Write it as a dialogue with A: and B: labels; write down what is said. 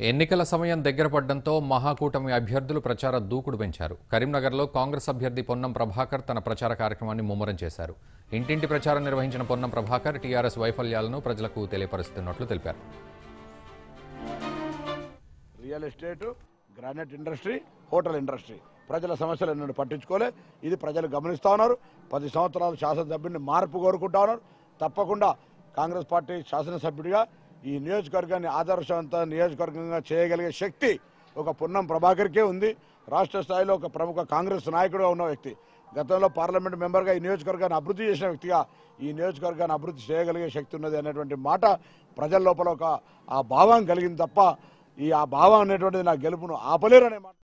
A: ఎన్నికల సమయం దగ్గర పడడంతో మహాకూటమి అభ్యర్థులు ప్రచార దూకుడు పెంచారు. కరీంనగర్లో కాంగ్రెస్ అభ్యర్థి పొన్నం ప్రభాకర్ తన ప్రచార కార్యక్రమాన్ని ముమ్మరం చేశారు. ఇంటింటి ప్రచారం నిర్వహించిన పొన్నం ప్రభాకర్ టీఆర్ఎస్ వైఫల్యాలను ప్రజలకు తెలియపరుస్తున్నట్లు తెలిపారు.
B: Real estate granite industry hotel industry. ప్రజల సమస్యలు ఎన్నో పట్టించుకోలే. ఇది ప్రజలు గమనిస్తా ఉన్నారు. పది సంవత్సరాలు శాసనసభ్యుడిని మార్పు కోరుకుంటా ఉన్నారు. తప్పకుండా కాంగ్రెస్ పార్టీ శాసనసభ్యుడిగా ఈ నియోజకవర్గాన్ని ఆదర్శవంత నియోజకవర్గంగా చేయగలిగే శక్తి ఒక పున్నం ప్రభాకర్కే ఉంది. రాష్ట్ర స్థాయిలో ఒక ప్రముఖ కాంగ్రెస్ నాయకుడుగా ఉన్న వ్యక్తి గతంలో పార్లమెంట్ మెంబర్గా ఈ నియోజకవర్గాన్ని అభివృద్ధి చేసిన వ్యక్తిగా ఈ నియోజకవర్గాన్ని అభివృద్ధి చేయగలిగే శక్తి ఉన్నది అనేటువంటి మాట ప్రజల లోపల ఒక ఆ భావం కలిగింది తప్ప ఈ ఆ భావం అనేటువంటిది నా గెలుపును ఆపలేరు అనే మాట.